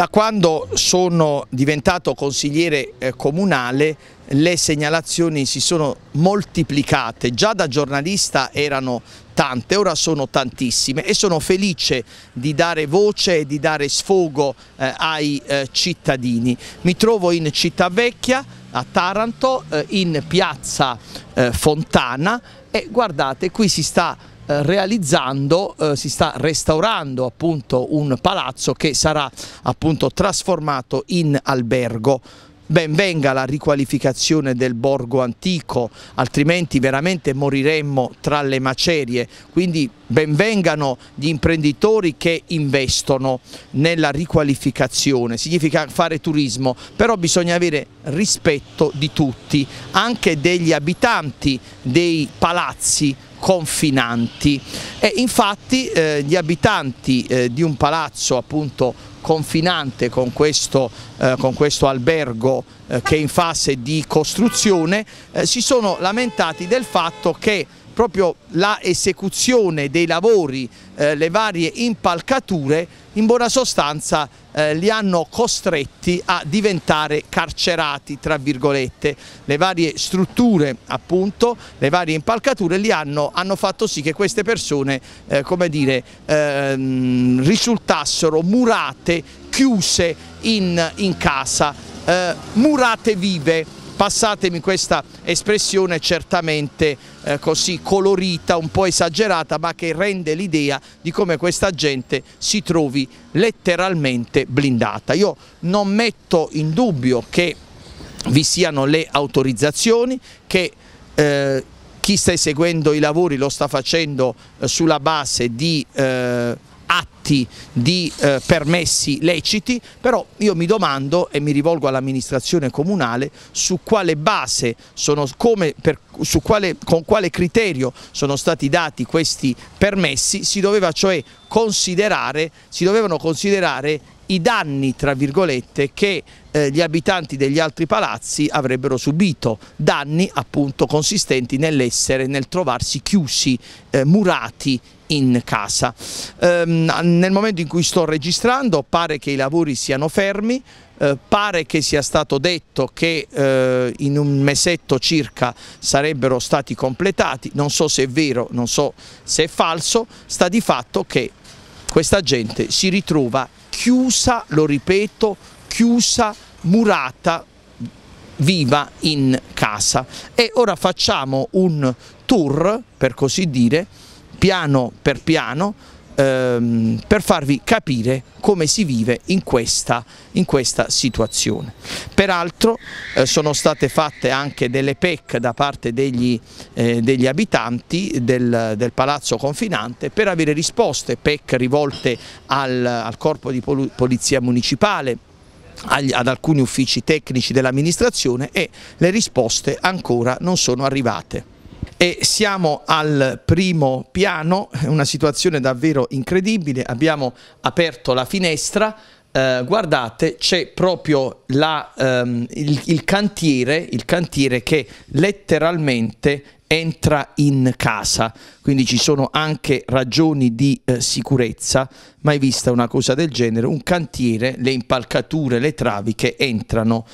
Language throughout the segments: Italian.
Da quando sono diventato consigliere eh, comunale le segnalazioni si sono moltiplicate, già da giornalista erano tante, ora sono tantissime e sono felice di dare voce e di dare sfogo eh, ai eh, cittadini. Mi trovo in Città Vecchia, a Taranto, eh, in piazza eh, Fontana e guardate qui si sta realizzando, eh, si sta restaurando appunto un palazzo che sarà appunto trasformato in albergo. Ben venga la riqualificazione del borgo antico, altrimenti veramente moriremmo tra le macerie, quindi ben vengano gli imprenditori che investono nella riqualificazione, significa fare turismo, però bisogna avere rispetto di tutti, anche degli abitanti dei palazzi confinanti. E infatti eh, gli abitanti eh, di un palazzo appunto confinante con questo, eh, con questo albergo eh, che è in fase di costruzione eh, si sono lamentati del fatto che proprio la esecuzione dei lavori, eh, le varie impalcature, in buona sostanza eh, li hanno costretti a diventare carcerati, tra virgolette. Le varie strutture, appunto, le varie impalcature li hanno, hanno fatto sì che queste persone, eh, come dire, ehm, risultassero murate, chiuse in, in casa, eh, murate vive passatemi questa espressione certamente eh, così colorita, un po' esagerata, ma che rende l'idea di come questa gente si trovi letteralmente blindata. Io non metto in dubbio che vi siano le autorizzazioni, che eh, chi sta eseguendo i lavori lo sta facendo eh, sulla base di atti di eh, permessi leciti, però io mi domando e mi rivolgo all'amministrazione comunale su quale base, sono, come, per, su quale, con quale criterio sono stati dati questi permessi, si, doveva cioè considerare, si dovevano considerare i danni tra virgolette che eh, gli abitanti degli altri palazzi avrebbero subito, danni appunto consistenti nell'essere, nel trovarsi chiusi, eh, murati in casa. Ehm, nel momento in cui sto registrando pare che i lavori siano fermi, eh, pare che sia stato detto che eh, in un mesetto circa sarebbero stati completati, non so se è vero, non so se è falso, sta di fatto che questa gente si ritrova chiusa, lo ripeto, chiusa, murata, viva in casa. E ora facciamo un tour, per così dire, piano per piano ehm, per farvi capire come si vive in questa, in questa situazione. Peraltro eh, sono state fatte anche delle PEC da parte degli, eh, degli abitanti del, del, palazzo confinante per avere risposte, PEC rivolte al, al corpo di polizia municipale, ad alcuni uffici tecnici dell'amministrazione e le risposte ancora non sono arrivate e siamo al primo piano, una situazione davvero incredibile, abbiamo aperto la finestra, eh, guardate c'è proprio la, ehm, il, il, cantiere, il cantiere che letteralmente entra in casa, quindi ci sono anche ragioni di eh, sicurezza, mai vista una cosa del genere, un cantiere, le impalcature, le travi che entrano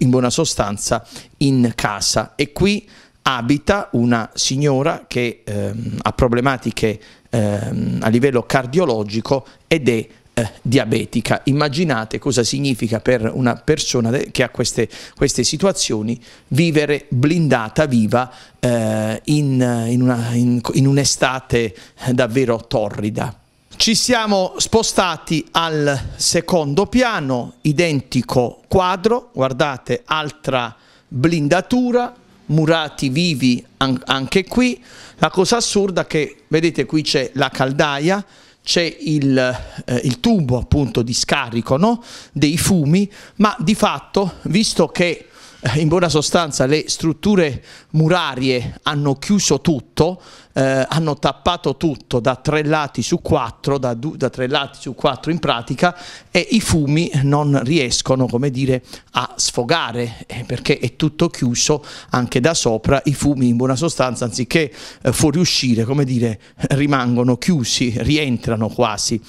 in buona sostanza in casa. E qui abita una signora che ehm, ha problematiche ehm, a livello cardiologico ed è eh, diabetica. Immaginate cosa significa per una persona che ha queste, queste situazioni vivere blindata viva eh, in, in, in un'estate davvero torrida. Ci siamo spostati al secondo piano, identico quadro, guardate altra blindatura, murati vivi an anche qui. La cosa assurda è che, vedete, qui c'è la caldaia, c'è il, eh, il, tubo appunto di scarico no? dei fumi, ma di fatto, visto che eh, in buona sostanza le strutture murarie hanno chiuso tutto, eh, hanno tappato tutto da tre lati su quattro, da, da, tre lati su quattro in pratica e i fumi non riescono come dire, a sfogare eh, perché è tutto chiuso anche da sopra, i fumi in buona sostanza anziché eh, fuoriuscire come dire, rimangono chiusi, rientrano quasi.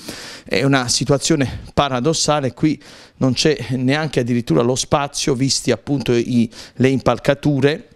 È una situazione paradossale, qui non c'è neanche addirittura lo spazio visti appunto i, le impalcature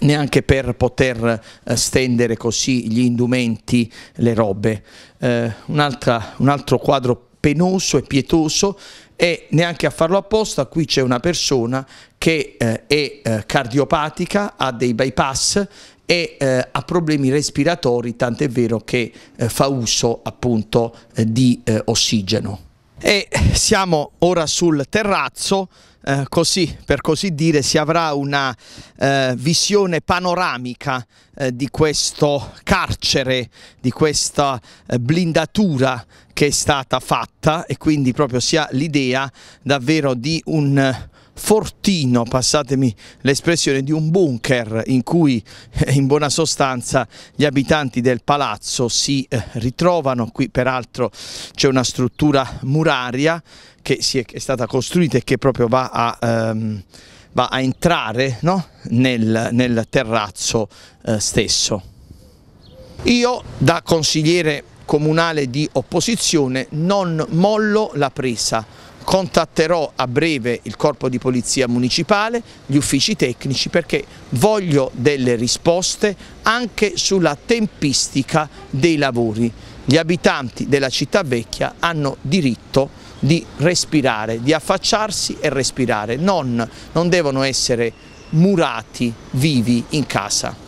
neanche per poter eh, stendere così gli indumenti, le robe. Eh, un, un altro quadro penoso e pietoso e neanche a farlo apposta qui c'è una persona che eh, è eh, cardiopatica, ha dei bypass e eh, ha problemi respiratori, tant'è vero che eh, fa uso appunto di ossigeno. E siamo ora sul terrazzo eh, così per così dire si avrà una eh, visione panoramica eh, di questo carcere, di questa eh, blindatura che è stata fatta. E quindi proprio si ha l'idea davvero di un fortino, passatemi l'espressione, di un bunker in cui eh, in buona sostanza gli abitanti del palazzo si eh, ritrovano. Qui peraltro c'è una struttura muraria che è, stata costruita e che proprio va a, ehm, va a entrare no? nel, nel, terrazzo eh, stesso. Io da consigliere comunale di opposizione non mollo la presa contatterò a breve il corpo di polizia municipale, gli uffici tecnici perché voglio delle risposte anche sulla tempistica dei lavori. Gli abitanti della città vecchia hanno diritto di respirare, di affacciarsi e respirare, non, non devono essere murati vivi in casa.